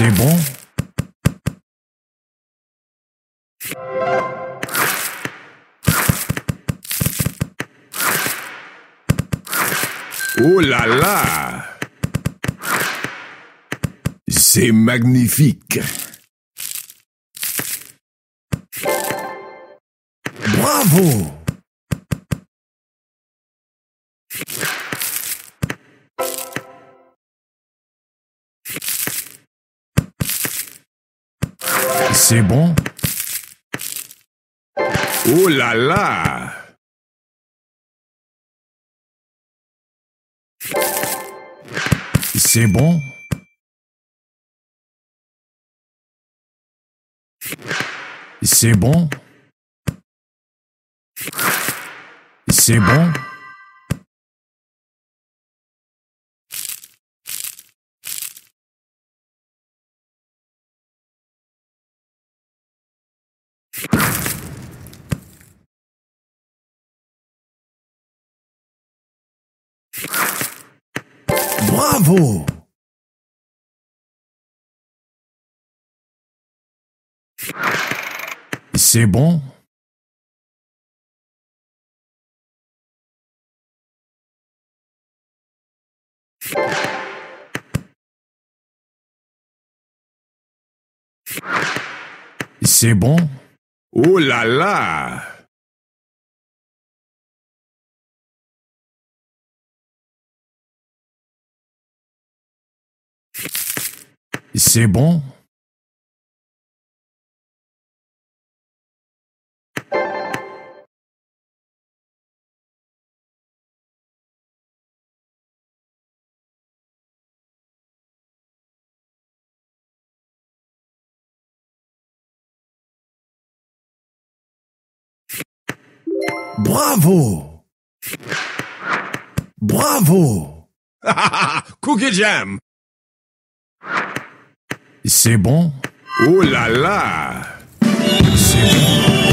C'est bon? Oh là là! C'est magnifique! Bravo C'est bon? Oh là là! C'est bon? C'est bon? C'est bon? Bravo. C'est bon. C'est bon. Oh là là C'est bon. Bravo. Bravo. Cookie Jam c'est bon. Oh là là. C'est bon.